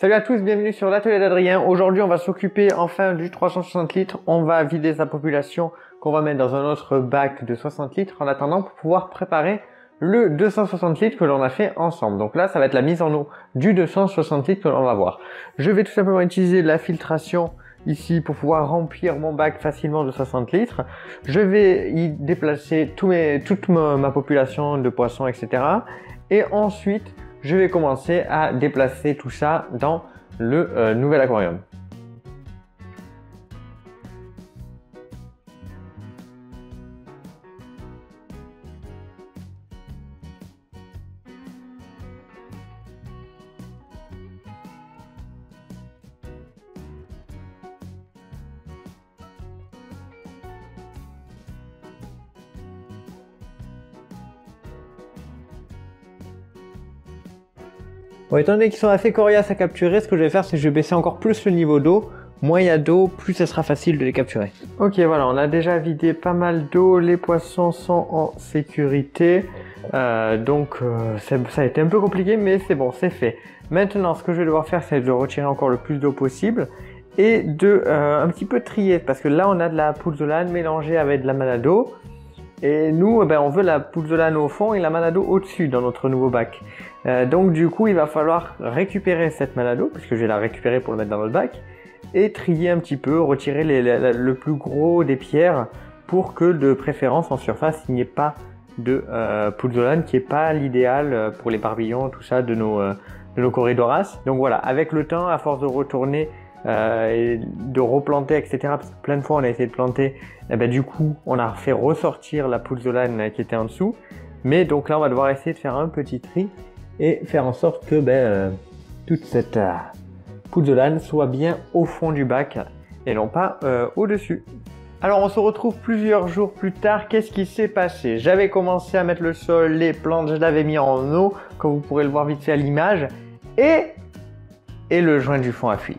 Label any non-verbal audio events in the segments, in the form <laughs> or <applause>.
Salut à tous, bienvenue sur l'atelier d'Adrien. Aujourd'hui, on va s'occuper enfin du 360 litres. On va vider sa population qu'on va mettre dans un autre bac de 60 litres en attendant pour pouvoir préparer le 260 litres que l'on a fait ensemble. Donc là, ça va être la mise en eau du 260 litres que l'on va voir. Je vais tout simplement utiliser la filtration ici pour pouvoir remplir mon bac facilement de 60 litres. Je vais y déplacer toute ma population de poissons, etc. Et ensuite, je vais commencer à déplacer tout ça dans le euh, nouvel aquarium. Bon, étant donné qu'ils sont assez coriaces à capturer, ce que je vais faire, c'est que je vais baisser encore plus le niveau d'eau. Moins il y a d'eau, plus ce sera facile de les capturer. Ok, voilà, on a déjà vidé pas mal d'eau. Les poissons sont en sécurité. Euh, donc, euh, ça a été un peu compliqué, mais c'est bon, c'est fait. Maintenant, ce que je vais devoir faire, c'est de retirer encore le plus d'eau possible et de euh, un petit peu trier parce que là on a de la pouzzolane mélangée avec de la manado et nous, eh ben, on veut la pouzzolane au fond et la manado au-dessus dans notre nouveau bac. Euh, donc du coup, il va falloir récupérer cette manado, puisque je vais la récupérer pour le mettre dans notre bac, et trier un petit peu, retirer le plus gros des pierres pour que de préférence en surface, il n'y ait pas de euh, qui n'est pas l'idéal euh, pour les barbillons, tout ça de nos, euh, de nos corridoras. Donc voilà, avec le temps, à force de retourner et de replanter, etc. Plein de fois on a essayé de planter, eh ben, du coup on a fait ressortir la pouzzolane qui était en dessous. Mais donc là on va devoir essayer de faire un petit tri et faire en sorte que ben, euh, toute cette euh, soit bien au fond du bac et non pas euh, au-dessus. Alors on se retrouve plusieurs jours plus tard, qu'est-ce qui s'est passé? J'avais commencé à mettre le sol, les plantes, je l'avais mis en eau, comme vous pourrez le voir vite fait à l'image, et, et le joint du fond a fui.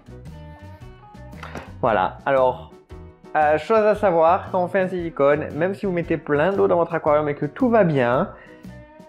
Voilà, alors, euh, chose à savoir, quand on fait un silicone, même si vous mettez plein d'eau dans votre aquarium et que tout va bien,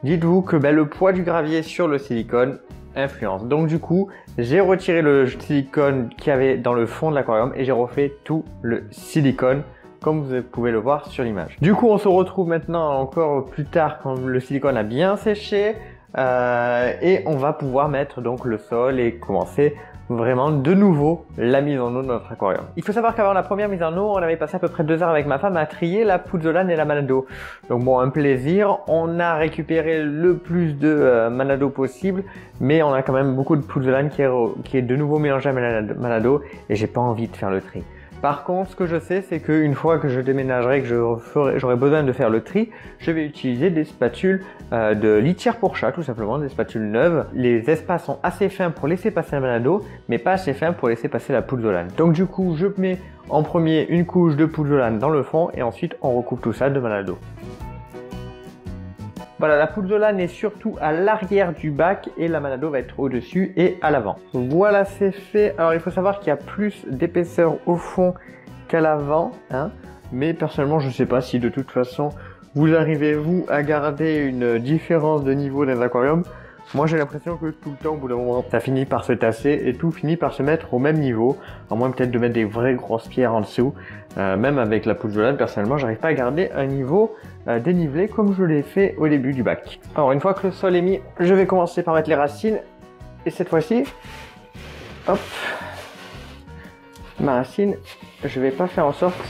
dites-vous que ben, le poids du gravier sur le silicone influence. Donc du coup, j'ai retiré le silicone qu'il y avait dans le fond de l'aquarium et j'ai refait tout le silicone comme vous pouvez le voir sur l'image. Du coup, on se retrouve maintenant encore plus tard quand le silicone a bien séché euh, et on va pouvoir mettre donc le sol et commencer vraiment de nouveau la mise en eau de notre aquarium. Il faut savoir qu'avant la première mise en eau, on avait passé à peu près deux heures avec ma femme à trier la pouzzolane et la manado. Donc bon, un plaisir. On a récupéré le plus de euh, manado possible, mais on a quand même beaucoup de pouzzolane qui est, qui est de nouveau mélangé à manado et j'ai pas envie de faire le tri. Par contre, ce que je sais, c'est qu'une fois que je déménagerai, que j'aurai besoin de faire le tri, je vais utiliser des spatules euh, de litière pour chat, tout simplement, des spatules neuves. Les espaces sont assez fins pour laisser passer la balado, mais pas assez fins pour laisser passer la pouzzolane. Donc du coup, je mets en premier une couche de pouzzolane dans le fond et ensuite on recoupe tout ça de balado. Voilà, la pouzzolane est surtout à l'arrière du bac et la manado va être au-dessus et à l'avant. Voilà, c'est fait. Alors, il faut savoir qu'il y a plus d'épaisseur au fond qu'à l'avant, hein. Mais personnellement, je ne sais pas si de toute façon, vous arrivez, vous, à garder une différence de niveau dans aquariums. Moi j'ai l'impression que tout le temps au bout d'un moment ça finit par se tasser et tout finit par se mettre au même niveau, à moins peut-être de mettre des vraies grosses pierres en dessous. Euh, même avec la pouzzolane personnellement j'arrive pas à garder un niveau euh, dénivelé comme je l'ai fait au début du bac. Alors une fois que le sol est mis, je vais commencer par mettre les racines et cette fois-ci, hop, ma racine, je vais pas faire en sorte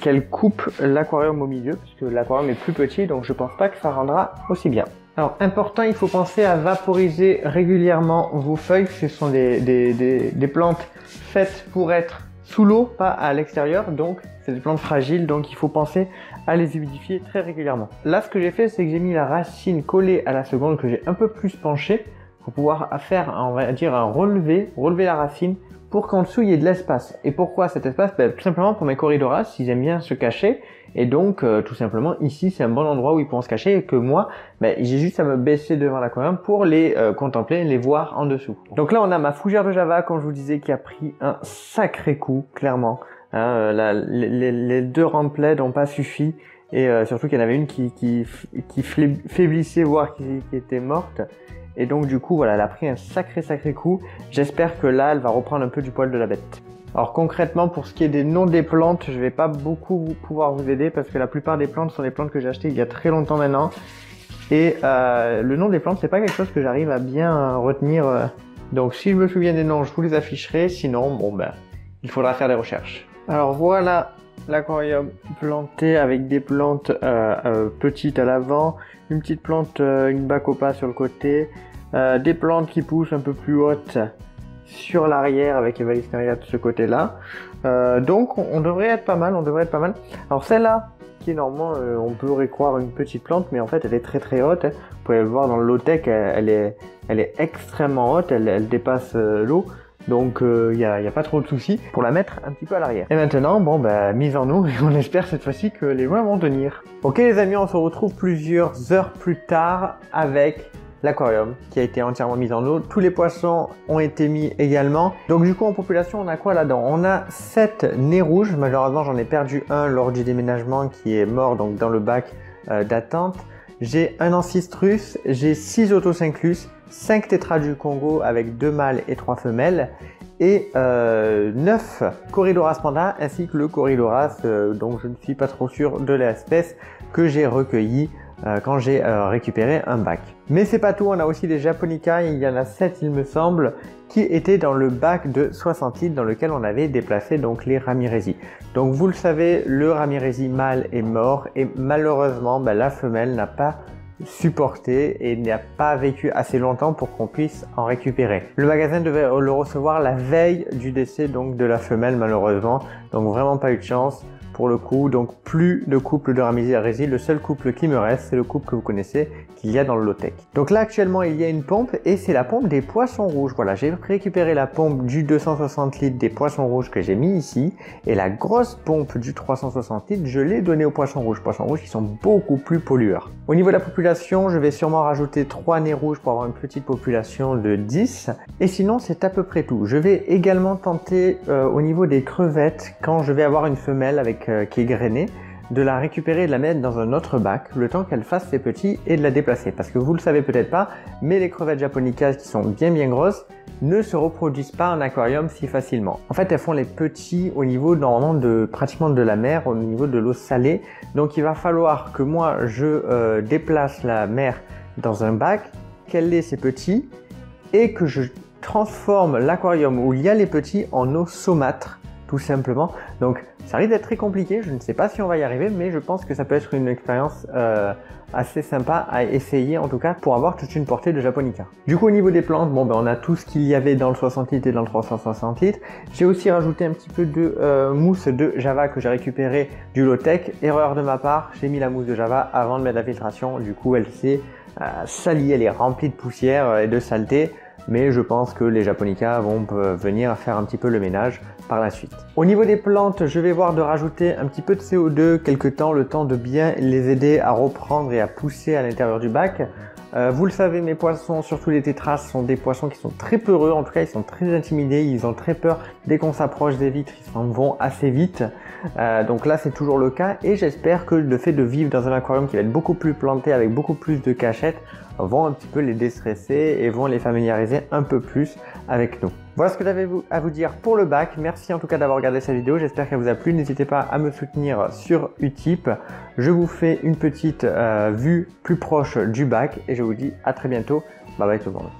qu'elle coupe l'aquarium au milieu, puisque l'aquarium est plus petit, donc je pense pas que ça rendra aussi bien. Alors, important, il faut penser à vaporiser régulièrement vos feuilles. Ce sont des, plantes faites pour être sous l'eau, pas à l'extérieur. Donc, c'est des plantes fragiles, donc il faut penser à les humidifier très régulièrement. Là, ce que j'ai fait, c'est que j'ai mis la racine collée à la seconde, que j'ai un peu plus penché, pour pouvoir faire, on va dire, un relevé, relever la racine, pour qu'en dessous, il y ait de l'espace. Et pourquoi cet espace? Ben, Tout simplement pour mes corridoras, s'ils aiment bien se cacher, et donc, euh, tout simplement, ici, c'est un bon endroit où ils pourront se cacher et que moi, ben, j'ai juste à me baisser devant l'aquarium pour les euh, contempler, les voir en dessous. Donc là, on a ma fougère de Java, comme je vous disais, qui a pris un sacré coup, clairement. Hein, euh, les, deux remplets n'ont pas suffi et surtout qu'il y en avait une qui faiblissait, voire qui, qui était morte. Et donc du coup, voilà, elle a pris un sacré sacré coup. J'espère que là, elle va reprendre un peu du poil de la bête. Alors concrètement, pour ce qui est des noms des plantes, je vais pas beaucoup pouvoir vous aider parce que la plupart des plantes sont des plantes que j'ai achetées il y a très longtemps maintenant. Et euh, le nom des plantes, c'est pas quelque chose que j'arrive à bien retenir. Euh. Donc si je me souviens des noms, je vous les afficherai. Sinon, bon ben, il faudra faire des recherches. Alors voilà l'aquarium planté avec des plantes euh, petites à l'avant, une petite plante, une bacopa sur le côté, des plantes qui poussent un peu plus hautes sur l'arrière avec les Vallisneria de ce côté-là. Euh, donc on devrait être pas mal, on devrait être pas mal. Alors celle-là, qui est normalement, euh, on pourrait croire une petite plante, mais en fait elle est très très haute. Hein. Vous pouvez le voir dans le low-tech, elle, est, elle est extrêmement haute, elle, dépasse euh, l'eau. Donc il n'y a, pas trop de soucis pour la mettre un petit peu à l'arrière. Et maintenant, bon bah mise en eau <laughs> et on espère cette fois-ci que les loin vont tenir. Ok les amis, on se retrouve plusieurs heures plus tard avec l'aquarium qui a été entièrement mis en eau. Tous les poissons ont été mis également. Donc du coup en population on a quoi là-dedans? On a 7 nez rouges. Malheureusement j'en ai perdu un lors du déménagement qui est mort donc dans le bac euh, d'attente. J'ai un ancistrus, j'ai 6 autosynclus, 5 tétras du Congo avec 2 mâles et 3 femelles et euh, 9 Corylloras panda ainsi que le Corylloras euh, dont je ne suis pas trop sûr de l'espèce que j'ai recueilli euh, quand j'ai euh, récupéré un bac. Mais c'est pas tout, on a aussi des Japonica, il y en a 7 il me semble, qui étaient dans le bac de 60 litres dans lequel on avait déplacé donc les Ramirezi. Donc vous le savez, le Ramirezi mâle est mort et malheureusement ben, la femelle n'a pas supporté et n'a pas vécu assez longtemps pour qu'on puisse en récupérer. Le magasin devait le recevoir la veille du décès donc de la femelle malheureusement, donc vraiment pas eu de chance pour le coup, donc plus de couple de Ramesses Le seul couple qui me reste, c'est le couple que vous connaissez, qu'il y a dans le low-tech. Donc là, actuellement, il y a une pompe et c'est la pompe des poissons rouges. Voilà, j'ai récupéré la pompe du 260 litres des poissons rouges que j'ai mis ici et la grosse pompe du 360 litres, je l'ai donnée aux poissons rouges. Poissons rouges qui sont beaucoup plus pollueurs. Au niveau de la population, je vais sûrement rajouter 3 nez rouges pour avoir une petite population de 10. Et sinon, c'est à peu près tout. Je vais également tenter euh, au niveau des crevettes quand je vais avoir une femelle avec euh, qui est grainée, de la récupérer et de la mettre dans un autre bac le temps qu'elle fasse ses petits et de la déplacer. Parce que vous le savez peut-être pas, mais les crevettes japonicas qui sont bien bien grosses ne se reproduisent pas en aquarium si facilement. En fait, elles font les petits au niveau normalement de pratiquement de la mer, au niveau de l'eau salée. Donc il va falloir que moi je euh, déplace la mer dans un bac, qu'elle ait ses petits et que je transforme l'aquarium où il y a les petits en eau saumâtre tout simplement. Donc ça risque d'être très compliqué, je ne sais pas si on va y arriver, mais je pense que ça peut être une expérience euh, assez sympa à essayer en tout cas pour avoir toute une portée de japonica. Du coup au niveau des plantes, bon ben on a tout ce qu'il y avait dans le 60 litres et dans le 360 litres. J'ai aussi rajouté un petit peu de euh, mousse de Java que j'ai récupéré du low-tech. Erreur de ma part, j'ai mis la mousse de Java avant de mettre la filtration, du coup elle s'est euh, salie, elle est remplie de poussière et de saleté mais je pense que les japonica vont venir faire un petit peu le ménage par la suite. Au niveau des plantes, je vais voir de rajouter un petit peu de CO2 quelque temps, le temps de bien les aider à reprendre et à pousser à l'intérieur du bac. Euh, vous le savez, mes poissons, surtout les tétras, sont des poissons qui sont très peureux. En tout cas, ils sont très intimidés. Ils ont très peur. Dès qu'on s'approche des vitres, ils s'en vont assez vite. Euh, donc là, c'est toujours le cas. Et j'espère que le fait de vivre dans un aquarium qui va être beaucoup plus planté, avec beaucoup plus de cachettes, vont un petit peu les déstresser et vont les familiariser un peu plus avec nous. Voilà ce que j'avais à vous dire pour le bac. Merci en tout cas d'avoir regardé cette vidéo. J'espère qu'elle vous a plu. N'hésitez pas à me soutenir sur Utip. Je vous fais une petite euh, vue plus proche du bac et je vous dis à très bientôt. Bye bye tout le monde.